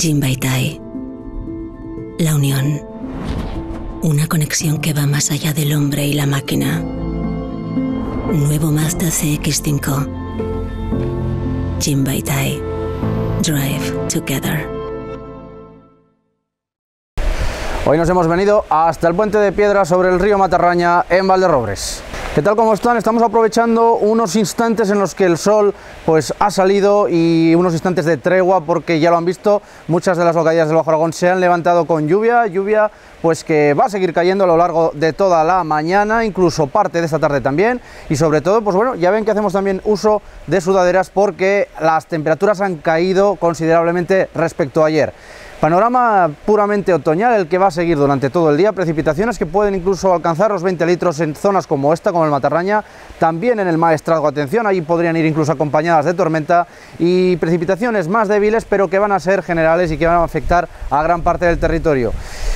Jinbaitai. La unión. Una conexión que va más allá del hombre y la máquina. Nuevo Mazda CX5. Jinbaitai. Drive together. Hoy nos hemos venido hasta el puente de piedra sobre el río Matarraña en Valderrobres. ¿Qué tal cómo están? Estamos aprovechando unos instantes en los que el sol pues ha salido y unos instantes de tregua porque ya lo han visto, muchas de las localidades del Bajo Aragón se han levantado con lluvia, lluvia pues que va a seguir cayendo a lo largo de toda la mañana, incluso parte de esta tarde también y sobre todo pues bueno, ya ven que hacemos también uso de sudaderas porque las temperaturas han caído considerablemente respecto a ayer. Panorama puramente otoñal, el que va a seguir durante todo el día. Precipitaciones que pueden incluso alcanzar los 20 litros en zonas como esta, como el Matarraña. También en el Maestrazgo, atención, ahí podrían ir incluso acompañadas de tormenta. Y precipitaciones más débiles, pero que van a ser generales y que van a afectar a gran parte del territorio.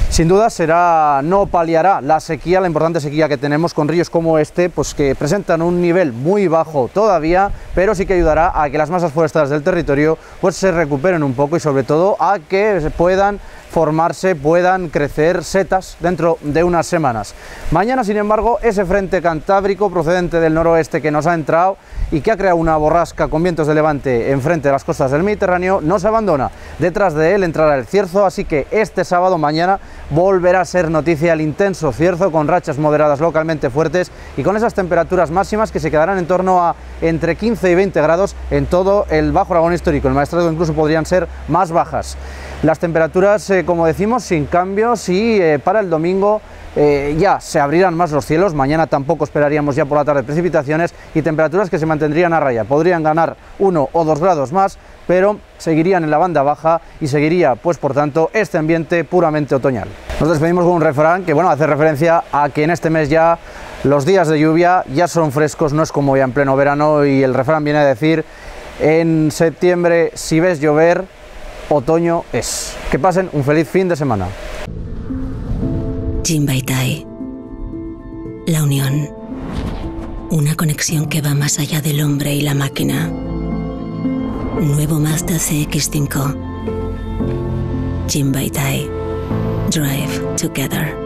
Sin duda será, no paliará la sequía, la importante sequía que tenemos con ríos como este, pues que presentan un nivel muy bajo todavía, pero sí que ayudará a que las masas forestales del territorio pues se recuperen un poco y sobre todo a que puedan formarse, puedan crecer setas dentro de unas semanas. Mañana, sin embargo, ese frente cantábrico procedente del noroeste que nos ha entrado y que ha creado una borrasca con vientos de levante enfrente de las costas del Mediterráneo, no se abandona. Detrás de él entrará el cierzo, así que este sábado mañana volverá a ser noticia el intenso cierzo con rachas moderadas localmente fuertes y con esas temperaturas máximas que se quedarán en torno a entre 15 y 20 grados en todo el Bajo Aragón histórico. El Maestrazgo incluso podrían ser más bajas. Las temperaturas, eh, como decimos, sin cambios y eh, para el domingo eh, ya se abrirán más los cielos, mañana tampoco esperaríamos ya por la tarde precipitaciones y temperaturas que se mantendrían a raya, podrían ganar uno o dos grados más, pero seguirían en la banda baja y seguiría, pues por tanto, este ambiente puramente otoñal. Nos despedimos con un refrán que, bueno, hace referencia a que en este mes ya los días de lluvia ya son frescos, no es como ya en pleno verano y el refrán viene a decir, en septiembre si ves llover, otoño es. Que pasen un feliz fin de semana. Jinbaitai. La unión. Una conexión que va más allá del hombre y la máquina. Nuevo Mazda CX5. Jinbaitai. Drive together.